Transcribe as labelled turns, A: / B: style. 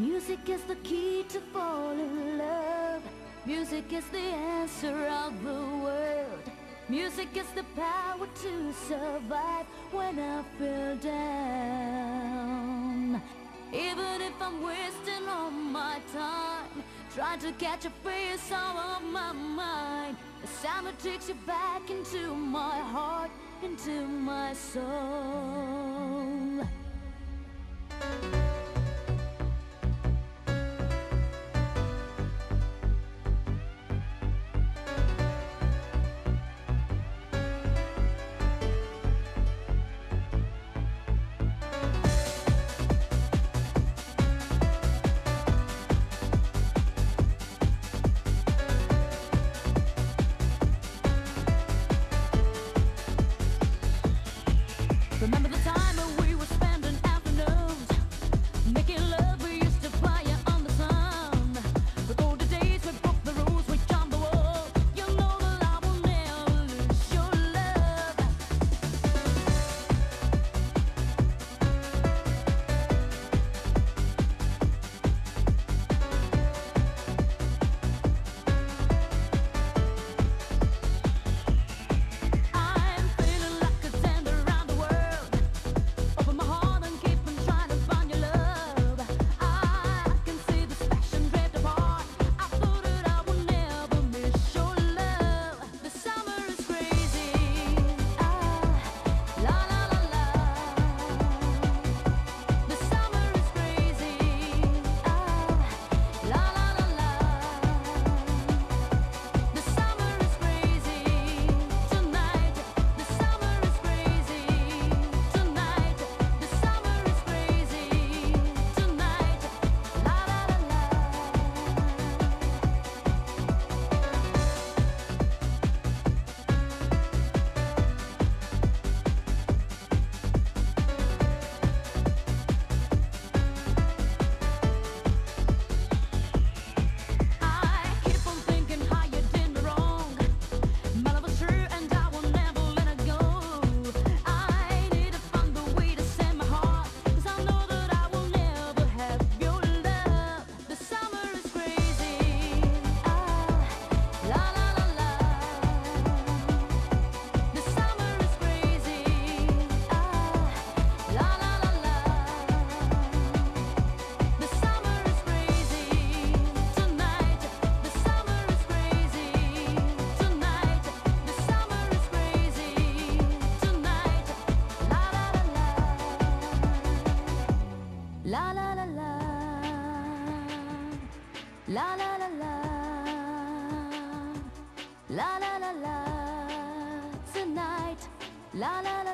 A: Music is the key to fall in love. Music is the answer of the world. Music is the power to survive when I feel down. Even if I'm wasting all my time, trying to catch a face out of my mind. The summer takes you back into my heart, into my soul. La la la la. La la la la. La la la la. Tonight. La la la.